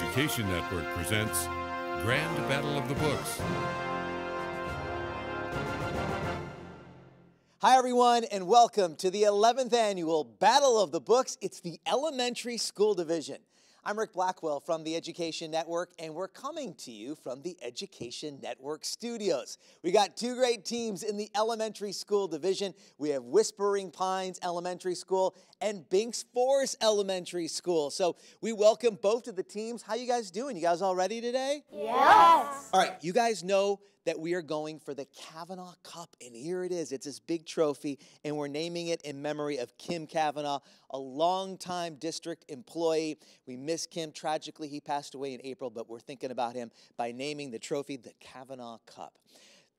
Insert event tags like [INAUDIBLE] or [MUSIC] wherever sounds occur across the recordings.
Education Network presents Grand Battle of the Books. Hi, everyone, and welcome to the 11th annual Battle of the Books. It's the Elementary School Division. I'm Rick Blackwell from the Education Network, and we're coming to you from the Education Network studios. We got two great teams in the elementary school division. We have Whispering Pines Elementary School and Binks Forest Elementary School. So we welcome both of the teams. How you guys doing? You guys all ready today? Yes. All right, you guys know that we are going for the Kavanaugh Cup, and here it is. It's this big trophy, and we're naming it in memory of Kim Kavanaugh, a longtime district employee. We miss Kim. Tragically, he passed away in April, but we're thinking about him by naming the trophy the Kavanaugh Cup.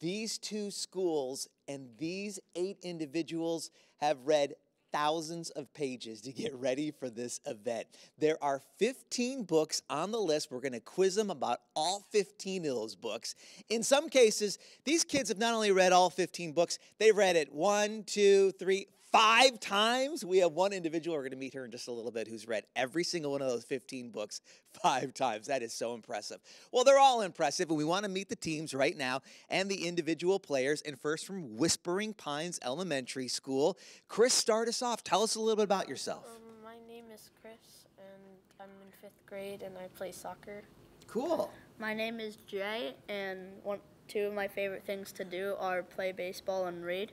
These two schools and these eight individuals have read thousands of pages to get ready for this event. There are 15 books on the list. We're going to quiz them about all 15 of those books. In some cases, these kids have not only read all 15 books, they've read it one, two, three, five times. We have one individual, we're going to meet her in just a little bit, who's read every single one of those 15 books [LAUGHS] five times. That is so impressive. Well, they're all impressive, and we want to meet the teams right now and the individual players. And first, from Whispering Pines Elementary School, Chris, start us off. Tell us a little bit about yourself. Um, my name is Chris, and I'm in fifth grade, and I play soccer. Cool. My name is Jay, and one, two of my favorite things to do are play baseball and read.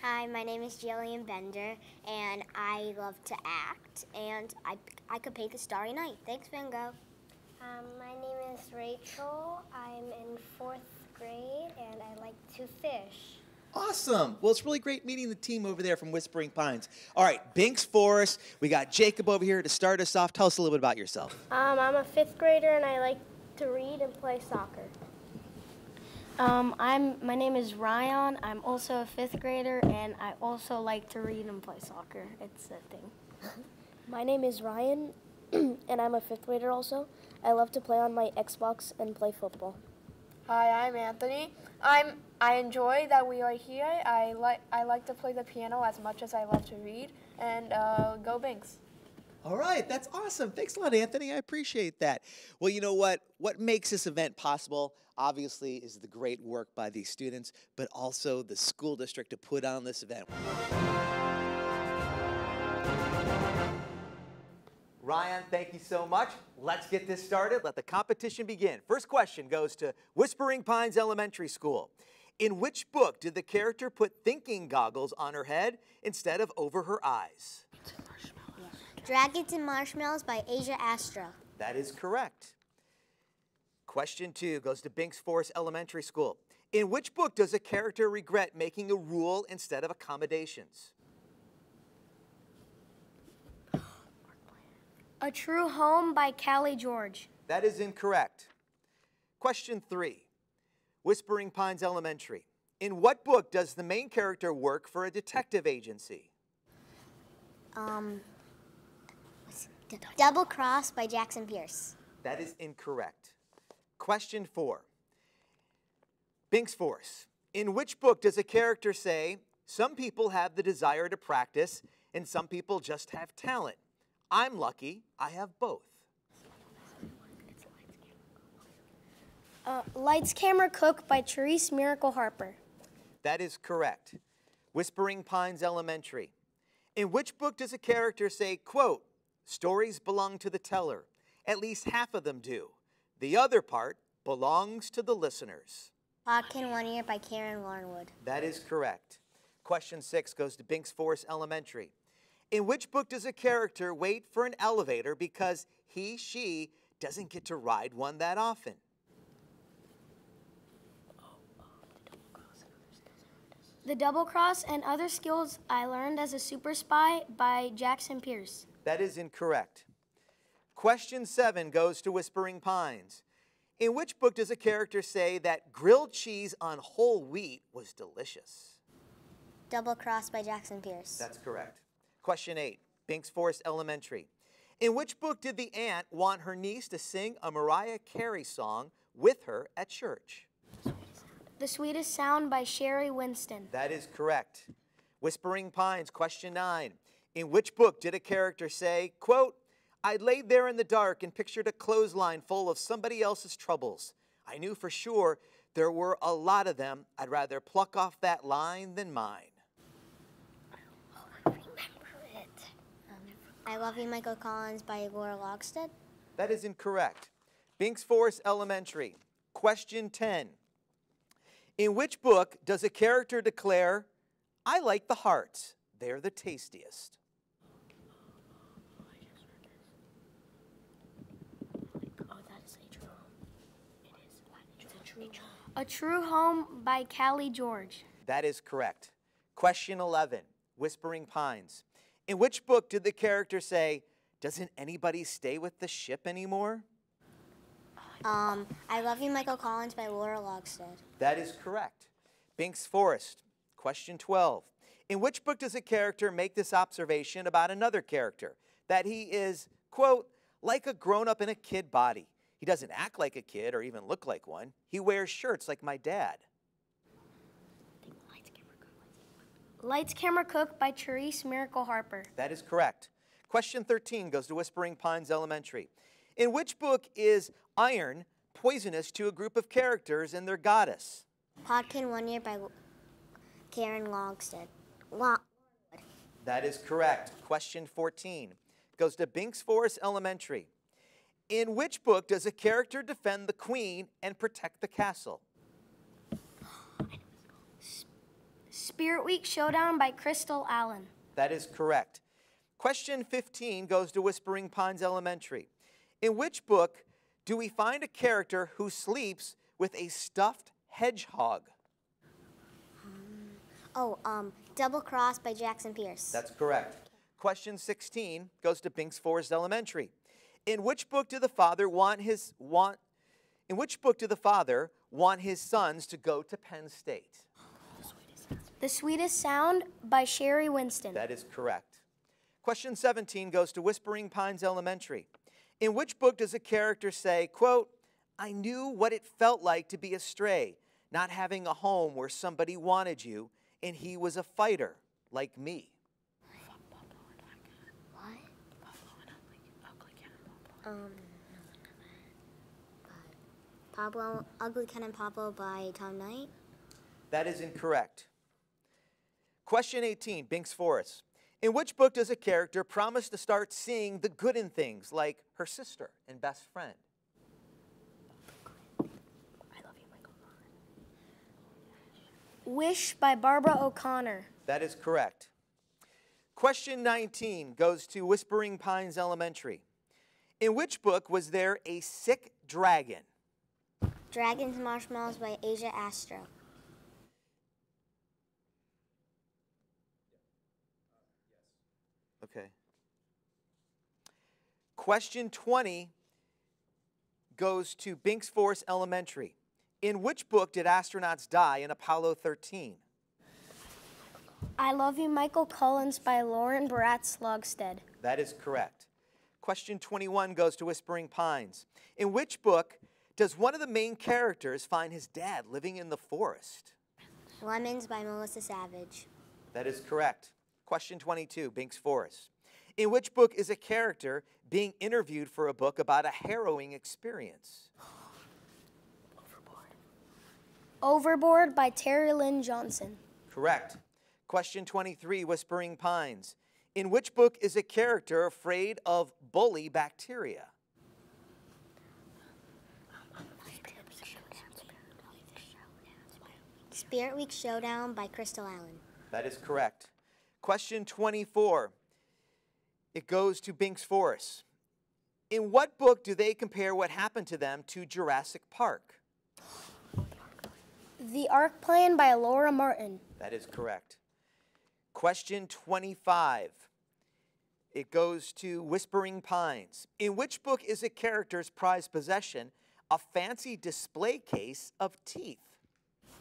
Hi, my name is Jillian Bender, and I love to act, and I, I could paint the Starry Night. Thanks, Van Gogh. Um, my name is Rachel. I'm in fourth grade, and I like to fish. Awesome. Well, it's really great meeting the team over there from Whispering Pines. All right, Binks Forest. We got Jacob over here to start us off. Tell us a little bit about yourself. Um, I'm a fifth grader, and I like to read and play soccer. Um, I'm. My name is Ryan. I'm also a fifth grader, and I also like to read and play soccer. It's a thing. [LAUGHS] My name is Ryan, [CLEARS THROAT] and I'm a fifth grader also. I love to play on my Xbox and play football. Hi, I'm Anthony. I'm. I enjoy that we are here. I like. I like to play the piano as much as I love to read. And uh, go Binks. All right, that's awesome. Thanks a lot, Anthony. I appreciate that. Well, you know what? What makes this event possible, obviously, is the great work by these students, but also the school district to put on this event. Ryan, thank you so much. Let's get this started. Let the competition begin. First question goes to Whispering Pines Elementary School. In which book did the character put thinking goggles on her head instead of over her eyes? Dragons and Marshmallows by Asia Citro. That is correct. Question two goes to Binks Forest Elementary School. In which book does a character regret making a rule instead of accommodations? A True Home by Kallie George. That is incorrect. Question three Whispering Pines Elementary. In what book does the main character work for a detective agency? Um, Double Cross by Jackson Pearce. That is incorrect. Question four Binks Force. In which book does a character say, Some people have the desire to practice, and some people just have talent? I'm lucky, I have both. Uh, Lights, Camera, Cook by Charise Mericle Harper. That is correct. Whispering Pines Elementary. In which book does a character say, quote, stories belong to the teller? At least half of them do. The other part belongs to the listeners. Podkin One Ear by Kieran Larwood. That is correct. Question six goes to Binks Forest Elementary. In which book does a character wait for an elevator because he, she doesn't get to ride one that often? The Double Cross and Other Skills I Learned as a Super Spy by Jackson Pearce. That is incorrect. Question seven goes to Whispering Pines. In which book does a character say that grilled cheese on whole wheat was delicious? Double Cross by Jackson Pearce. That's correct. Question eight Binks Forest Elementary. In which book did the aunt want her niece to sing a Mariah Carey song with her at church? The Sweetest Sound by Sherri Winston. That is correct. Whispering Pines, question nine. In which book did a character say, quote, I laid there in the dark and pictured a clothesline full of somebody else's troubles. I knew for sure there were a lot of them. I'd rather pluck off that line than mine. I remember it. I Love You, Michael Collins by Laura Logsted. That is incorrect. Binks Forest Elementary. Question 10. In which book does a character declare, I like the hearts, they're the tastiest? A True Home by Kallie George. That is correct. Question 11. Whispering Pines. In which book did the character say, Doesn't anybody stay with the ship anymore? Um, I Love You, Michael Collins by Laura Logsted. That is correct. Binks Forest. Question 12. In which book does a character make this observation about another character? That he is, quote, like a grown up in a kid body. He doesn't act like a kid or even look like one. He wears shirts like my dad. Lights, Camera, Cook by Charise Mericle Harper. That is correct. Question 13 goes to Whispering Pines Elementary. In which book is iron poisonous to a group of characters and their goddess? Podkin One Ear by Karen Longstead. Lo- That is correct. Question 14 goes to Binks Forest Elementary. In which book does a character defend the queen and protect the castle? Spirit Week Showdown by Crystal Allen. That is correct. Question 15 goes to Whispering Pines Elementary. In which book do we find a character who sleeps with a stuffed hedgehog? oh, um, Double Cross by Jackson Pearce. That's correct. Question 16 goes to Binks Forest Elementary. In which book do the father want his want in which book do the father want his sons to go to Penn State? The Sweetest Sound by Sherri Winston. That is correct. Question 17 goes to Whispering Pines Elementary. In which book does a character say, quote, I knew what it felt like to be astray, not having a home where somebody wanted you, and he was a fighter like me? Um, Pablo, Ugly Ken and Pablo by Tom Knight. That is incorrect. Question 18, Binks Forest. In which book does a character promise to start seeing the good in things, like her sister and best friend? Wish by Barbara O'Connor. That is correct. Question 19 goes to Whispering Pines Elementary. In which book was there a sick dragon? Dragons Marshmallows by Asia Citro. Okay. Question 20 goes to Binks Forest Elementary. In which book did astronauts die in Apollo 13? I Love You, Michael Collins by Lauren Baratz-Logsted. That is correct. Question 21 goes to Whispering Pines. In which book does one of the main characters find his dad living in the forest? Lemons by Melissa Savage. That is correct. Question 22, Binks Forest. In which book is a character being interviewed for a book about a harrowing experience? Overboard by Terry Lynn Johnson. Correct. Question 23, Whispering Pines. In which book is a character afraid of bully bacteria? Spirit Week Showdown by Crystal Allen. That is correct. Question 24. It goes to Binks Forest. In what book do they compare what happened to them to Jurassic Park? The Ark Plan by Laura Martin. That is correct. Question 25. It goes to Whispering Pines. In which book is a character's prized possession a fancy display case of teeth?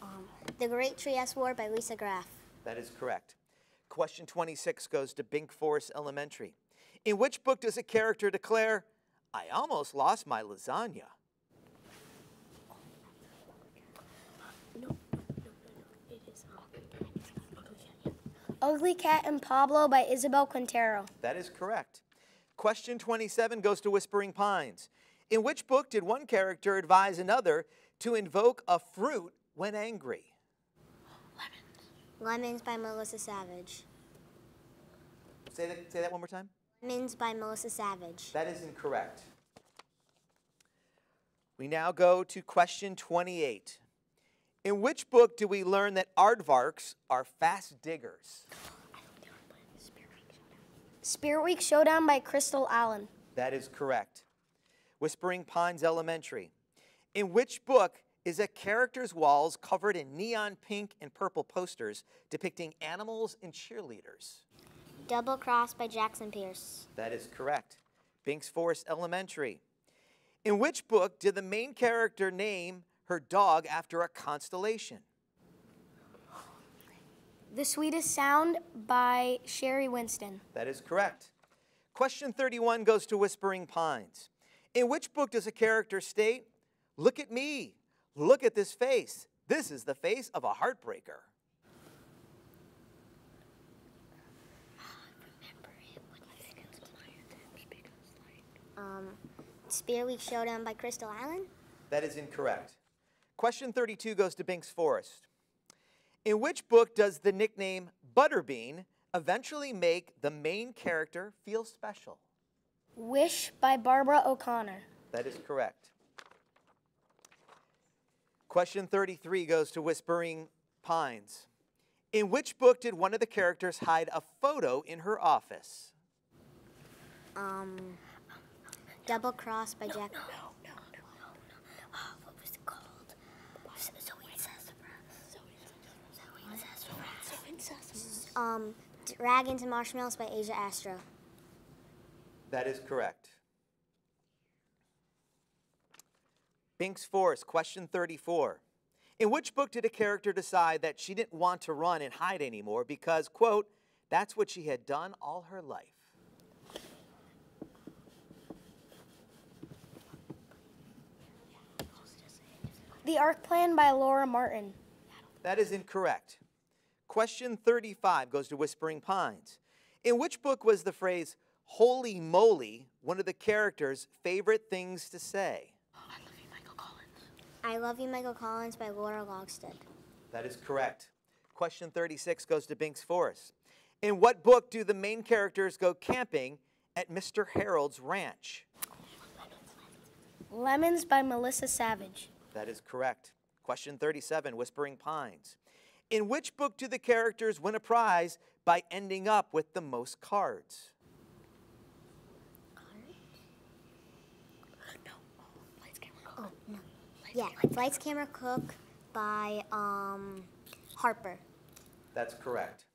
Um, the Great Treehouse War by Lisa Graff. That is correct. Question 26 goes to Bink Forest Elementary. In which book does a character declare, I almost lost my lasagna? Ugly Cat and Pablo by Isabel Quintero. That is correct. Question 27 goes to Whispering Pines. In which book did one character advise another to invoke a fruit when angry? Lemons Lemons by Melissa Savage. Say that, say that one more time. Lemons by Melissa Savage. That is incorrect. We now go to question 28. In which book do we learn that aardvarks are fast diggers? Spirit Week Showdown by Crystal Allen. That is correct. Whispering Pines Elementary. In which book is a character's walls covered in neon pink and purple posters depicting animals and cheerleaders? Double Cross by Jackson Pearce. That is correct. Binks Forest Elementary. In which book did the main character name her dog after a constellation? The Sweetest Sound by Sherri Winston. That is correct. Question 31 goes to Whispering Pines. In which book does a character state, Look at me, look at this face. This is the face of a heartbreaker? Um, Spear Week Showdown by Crystal Allen. That is incorrect. Question 32 goes to Binks Forest. In which book does the nickname Butterbean eventually make the main character feel special? Wish by Barbara O'Connor. That is correct. Question 33 goes to Whispering Pines. In which book did one of the characters hide a photo in her office? Um, Double Cross by Jack. What was it called? Zoey Sassafras. Um, Dragons and Marshmallows by Asia Citro. That is correct. Binks Forest, question 34. In which book did a character decide that she didn't want to run and hide anymore because, quote, that's what she had done all her life? The Ark Plan by Laura Martin. That is incorrect. Question 35 goes to Whispering Pines. In which book was the phrase, holy moly, one of the characters' favorite things to say? I Love You, Michael Collins I Love You, Michael Collins by Laura Logsted. That is correct. Question 36 goes to Binks Forest. In what book do the main characters go camping at Mr. Harold's ranch? Lemons by Melissa Savage. That is correct. Question 37, Whispering Pines. In which book do the characters win a prize by ending up with the most cards? Oh, no. Yeah, Lights, Camera, Cook by um, Harper. That's correct.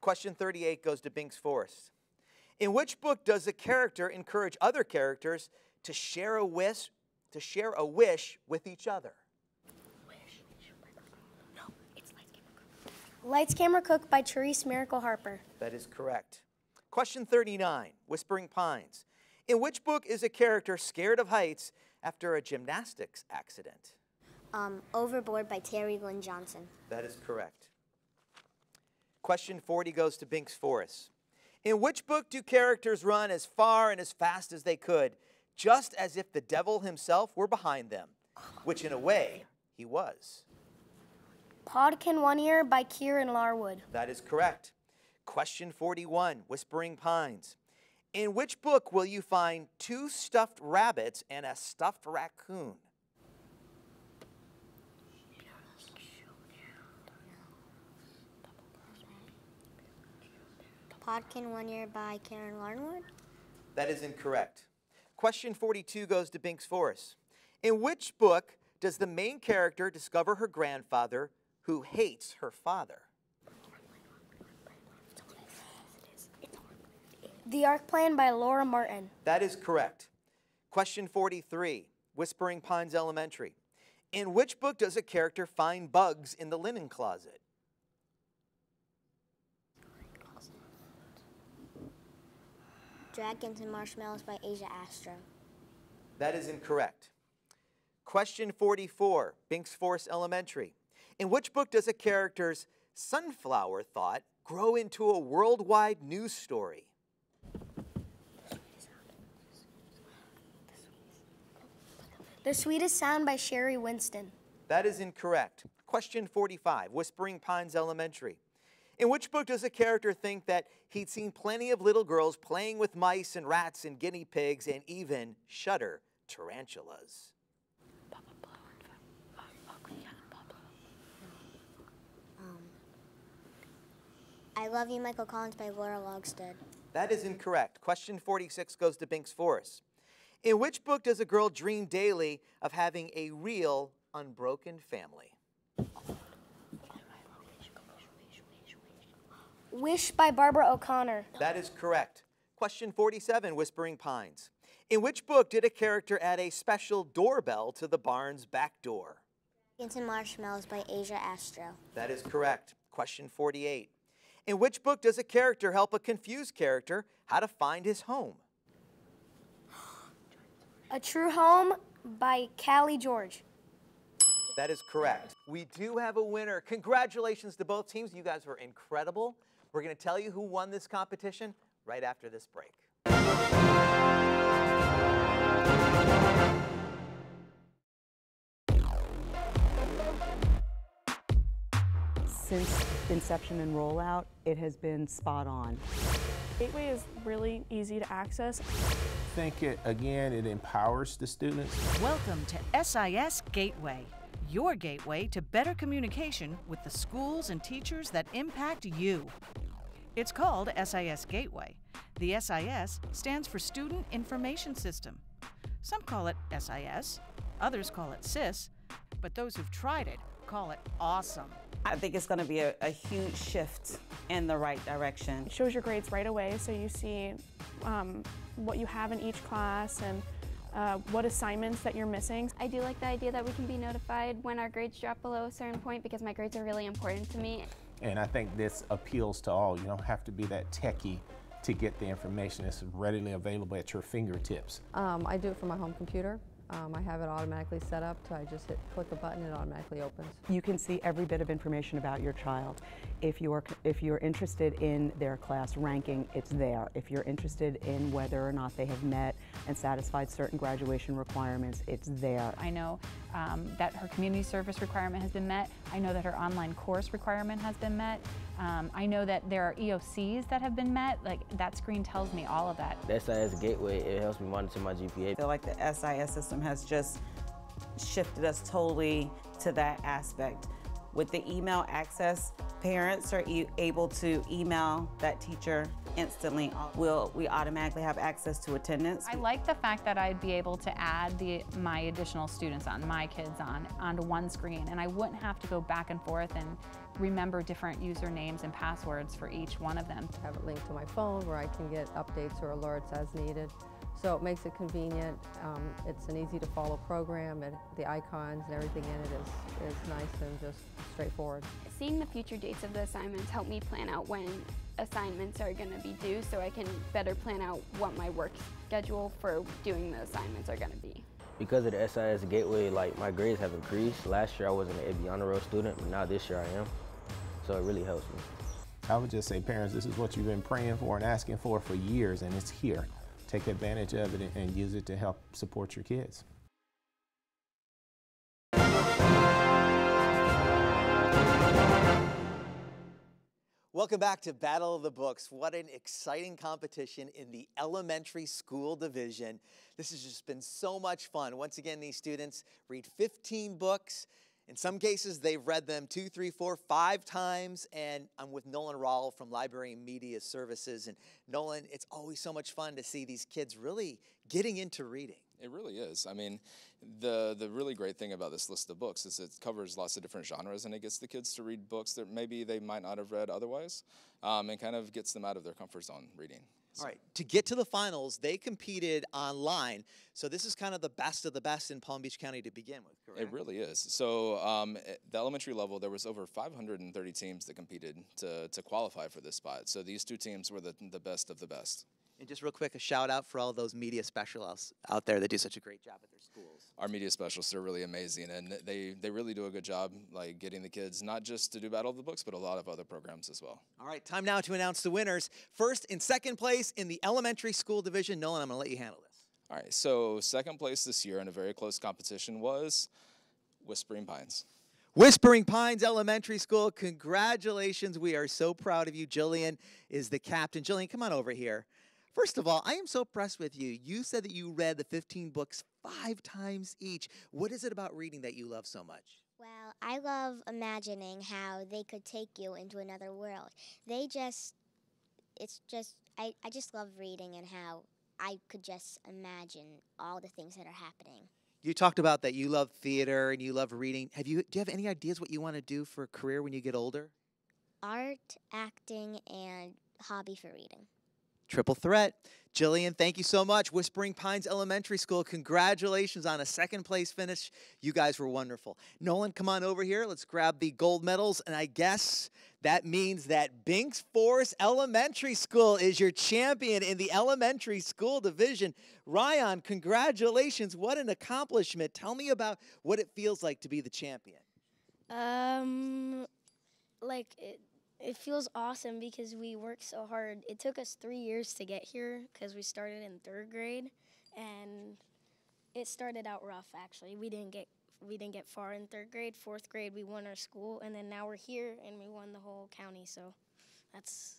Question 38 goes to Binks Forest. In which book does a character encourage other characters to share a wish, to share a wish with each other? Lights Camera Cook by Charise Mericle Harper. That is correct. Question 39, Whispering Pines. In which book is a character scared of heights after a gymnastics accident? Um, Overboard by Terry Lynn Johnson. That is correct. Question 40 goes to Binks Forest. In which book do characters run as far and as fast as they could, just as if the devil himself were behind them? Which, in a way, he was. Podkin One Ear by Kieran Larwood. That is correct. Question 41, Whispering Pines. In which book will you find two stuffed rabbits and a stuffed raccoon? Podkin One Ear by Kieran Larwood. That is incorrect. Question 42 goes to Binks Forest. In which book does the main character discover her grandfather who hates her father? The Ark Plan by Laura Martin. That is correct. Question 43, Whispering Pines Elementary. In which book does a character find bugs in the linen closet? Dragons and Marshmallows by Asia Citro. That is incorrect. Question 44, Binks Forest Elementary. In which book does a character's sunflower thought grow into a worldwide news story? The Sweetest Sound by Sherri Winston. That is incorrect. Question 45, Whispering Pines Elementary. In which book does a character think that he'd seen plenty of little girls playing with mice and rats and guinea pigs and even, shudder, tarantulas? I Love You, Michael Collins by Laura Logsted. That is incorrect. Question 46 goes to Binks Forest. In which book does a girl dream daily of having a real, unbroken family? Wish by Barbara O'Connor. That is correct. Question 47, Whispering Pines. In which book did a character add a special doorbell to the barn's back door? Into Marshmallows by Asia Citro. That is correct. Question 48. In which book does a character help a confused character how to find his home? A True Home by Kallie George. That is correct. We do have a winner. Congratulations to both teams. You guys were incredible. We're going to tell you who won this competition right after this break. Since inception and rollout, it has been spot on. Gateway is really easy to access. I think it, again, it empowers the students. Welcome to SIS Gateway, your gateway to better communication with the schools and teachers that impact you. It's called SIS Gateway. The SIS stands for Student Information System. Some call it SIS, others call it SIS, but those who've tried it call it awesome. I think it's going to be a, a, huge shift in the right direction. It shows your grades right away, so you see um, what you have in each class and uh, what assignments that you're missing. I do like the idea that we can be notified when our grades drop below a certain point because my grades are really important to me. And I think this appeals to all. You don't have to be that techie to get the information. It's readily available at your fingertips. Um, I do it from my home computer. Um, I have it automatically set up, so I just hit click a button and it automatically opens. You can see every bit of information about your child. If you're if you're interested in their class ranking, it's there. If you're interested in whether or not they have met and satisfied certain graduation requirements, it's there. I know um, that her community service requirement has been met. I know that her online course requirement has been met. Um, I know that there are EOCs that have been met. Like that screen tells me all of that. The SIS Gateway, it helps me monitor my GPA. I feel like the SIS system has just shifted us totally to that aspect. With the email access, parents are e able to email that teacher instantly. Will we automatically have access to attendance? I like the fact that I'd be able to add the my additional students on, my kids on, onto one screen, and I wouldn't have to go back and forth and remember different usernames and passwords for each one of them. I have it linked to my phone where I can get updates or alerts as needed. So it makes it convenient. Um, it's an easy to follow program and the icons and everything in it is, is nice and just straightforward. Seeing the future dates of the assignments help me plan out when assignments are going to be due so I can better plan out what my work schedule for doing the assignments are going to be. Because of the SIS Gateway, like my grades have increased. Last year I wasn't an AB honor roll student, but now this year I am. So it really helps me. I would just say, parents, this is what you've been praying for and asking for for years, and it's here take advantage of it and use it to help support your kids. Welcome back to Battle of the Books. What an exciting competition in the elementary school division. This has just been so much fun. Once again, these students read 15 books. In some cases, they've read them two, three, four, five times. And I'm with Nolan Rall from Library and Media Services. And Nolan, it's always so much fun to see these kids really getting into reading. It really is. I mean, the the really great thing about this list of books is it covers lots of different genres, and it gets the kids to read books that maybe they might not have read otherwise, um, and kind of gets them out of their comfort zone reading. All right, to get to the finals, they competed online. So this is kind of the best of the best in Palm Beach County to begin with, correct? It really is. So um, at the elementary level, there was over 530 teams that competed to, to qualify for this spot. So these two teams were the, the best of the best. And just real quick, a shout out for all those media specialists out there that do such a great job at their schools. Our media specialists are really amazing, and they, they really do a good job, like getting the kids not just to do Battle of the Books, but a lot of other programs as well. All right, time now to announce the winners. First in second place in the elementary school division, Nolan, I'm going to let you handle this. All right, so second place this year in a very close competition was Whispering Pines. Whispering Pines Elementary School, congratulations. We are so proud of you. Jillian is the captain. Jillian, come on over here. First of all, I am so impressed with you. You said that you read the 15 books five times each. What is it about reading that you love so much? Well, I love imagining how they could take you into another world. They just, it's just, I, I just love reading and how I could just imagine all the things that are happening. You talked about that you love theater and you love reading. Have you do you have any ideas what you want to do for a career when you get older? Art, acting, and hobby for reading. Triple threat. Jillian, thank you so much. Whispering Pines Elementary School, congratulations on a second place finish. You guys were wonderful. Nolan, come on over here. Let's grab the gold medals. And I guess that means that Binks Forest Elementary School is your champion in the elementary school division. Ryan, congratulations. What an accomplishment. Tell me about what it feels like to be the champion. Um, like it, it feels awesome because we worked so hard. It took us three years to get here because we started in third grade, and it started out rough. Actually, we didn't get we didn't get far in third grade. Fourth grade, we won our school, and then now we're here and we won the whole county. So that's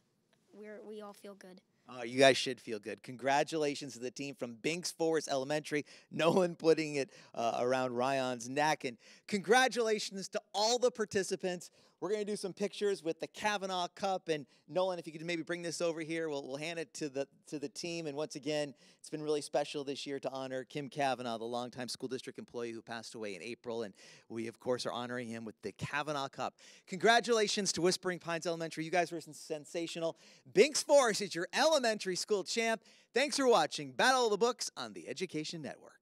we're we all feel good. You guys should feel good. Congratulations to the team from Binks Forest Elementary. [LAUGHS] No one putting it uh, around Ryan's neck. And congratulations to all the participants. We're going to do some pictures with the Kavanaugh Cup. And Nolan, if you could maybe bring this over here, we'll, we'll hand it to the to the team. And once again, it's been really special this year to honor Kim Kavanaugh, the longtime school district employee who passed away in April. And we, of course, are honoring him with the Kavanaugh Cup. Congratulations to Whispering Pines Elementary. You guys were sensational. Binks Forest is your elementary school champ. Thanks for watching Battle of the Books on the Education Network.